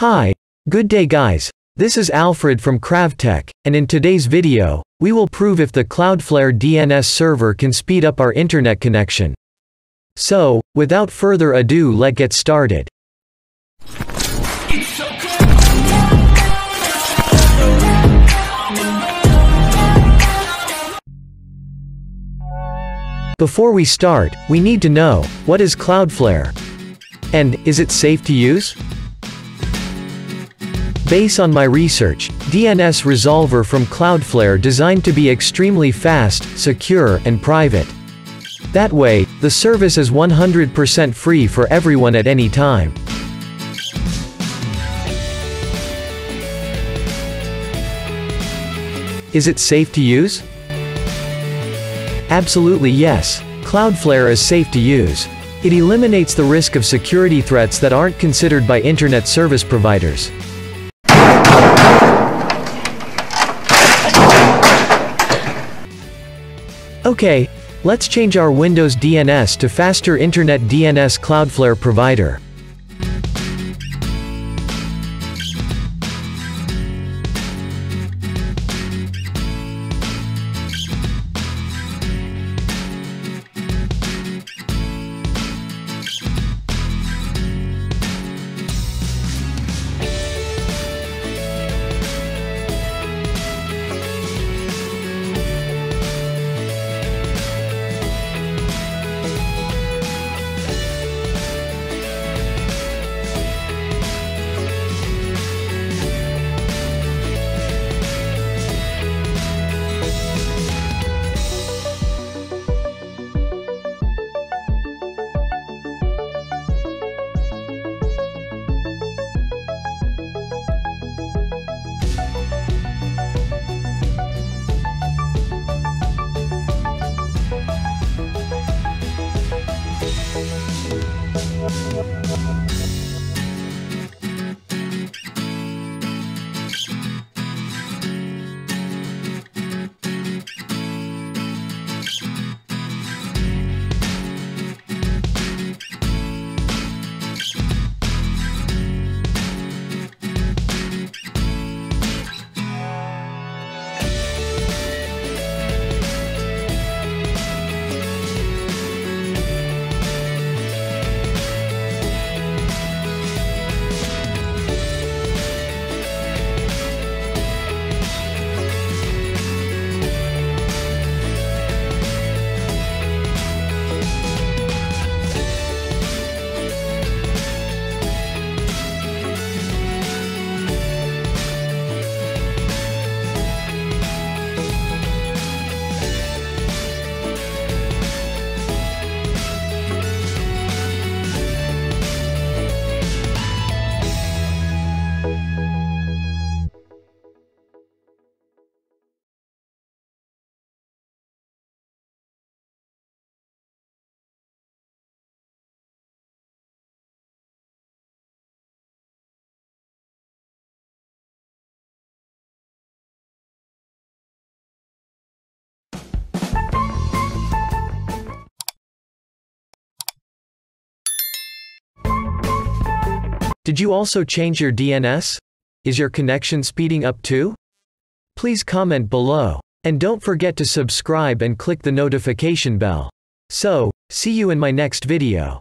Hi, good day guys. This is Alfred from Crav Tech, and in today's video, we will prove if the Cloudflare DNS server can speed up our internet connection. So, without further ado let's get started. Before we start, we need to know, what is Cloudflare? And, is it safe to use? Based on my research, DNS Resolver from Cloudflare designed to be extremely fast, secure, and private. That way, the service is 100% free for everyone at any time. Is it safe to use? Absolutely yes. Cloudflare is safe to use. It eliminates the risk of security threats that aren't considered by internet service providers. Okay, let's change our Windows DNS to faster internet DNS Cloudflare provider. Did you also change your DNS? Is your connection speeding up too? Please comment below. And don't forget to subscribe and click the notification bell. So, see you in my next video.